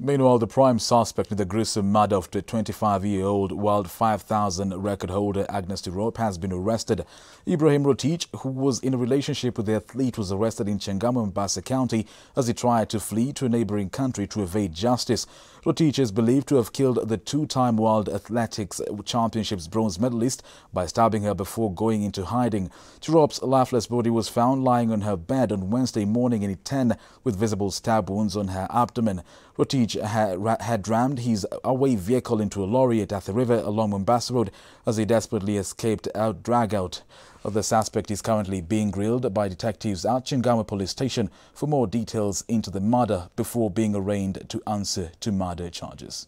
Meanwhile, the prime suspect in the gruesome murder of the 25-year-old World 5000 record holder Agnes Tirop has been arrested. Ibrahim Rotich, who was in a relationship with the athlete, was arrested in Changamwe, Mombasa County as he tried to flee to a neighboring country to evade justice. Rotich is believed to have killed the two-time World Athletics Championships bronze medalist by stabbing her before going into hiding. Tirop's lifeless body was found lying on her bed on Wednesday morning in Iten with visible stab wounds on her abdomen. Rotich had, had rammed his away vehicle into a lorry at Athi River along Mombasa Road as he desperately escaped out drag out. The suspect is currently being grilled by detectives at Changamwe Police Station for more details into the murder before being arraigned to answer to murder charges.